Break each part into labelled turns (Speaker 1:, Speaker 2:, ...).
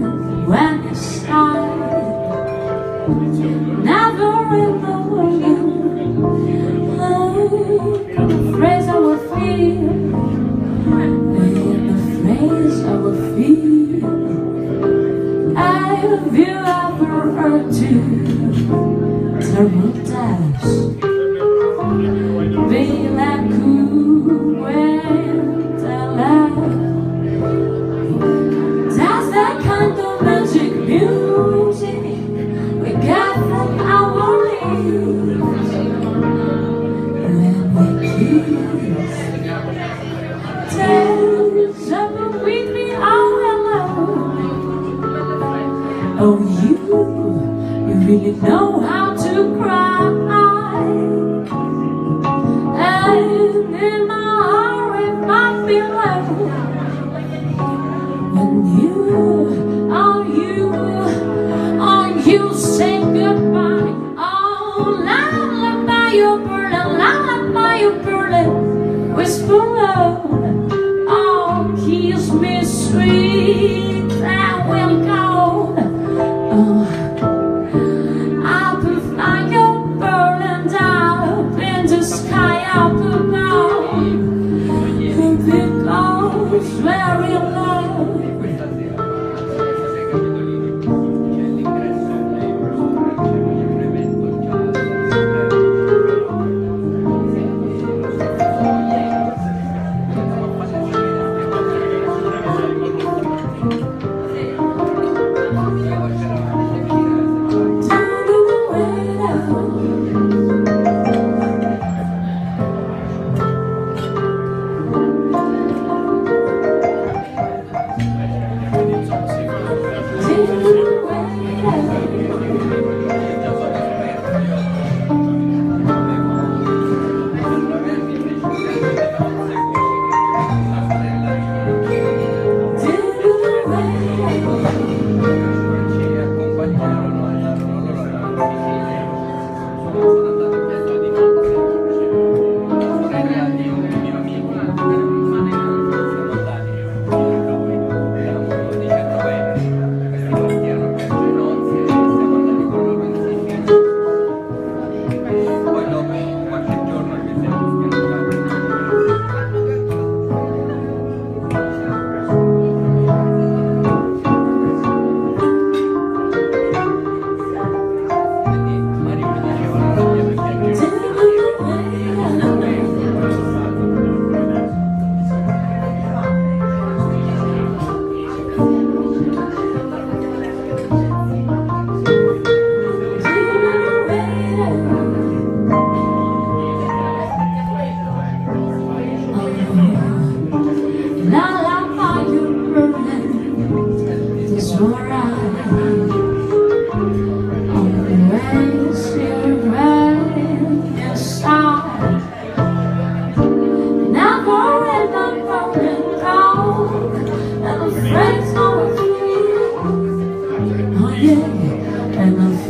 Speaker 1: when you start Never in the world. Like the phrase I will feel. Like the phrase I will feel. I have you ever heard to Turbo times really know how to cry. And in my heart it might be like When you, are you, are you say goodbye. Oh, lullaby, you're burning, lullaby, you're burning Whisper low, oh, kiss me sweet. Smell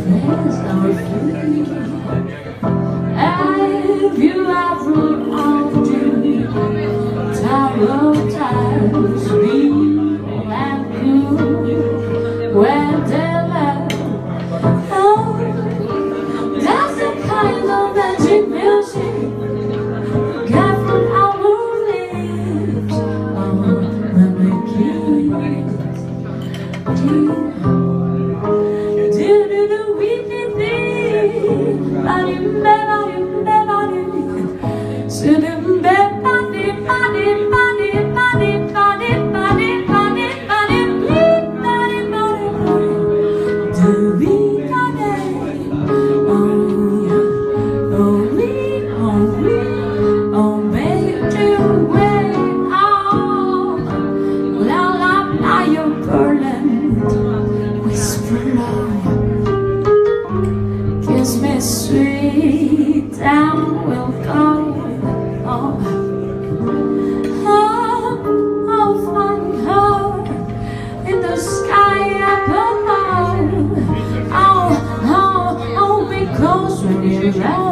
Speaker 1: Thank our food? I remember New Round.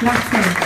Speaker 2: Klasse.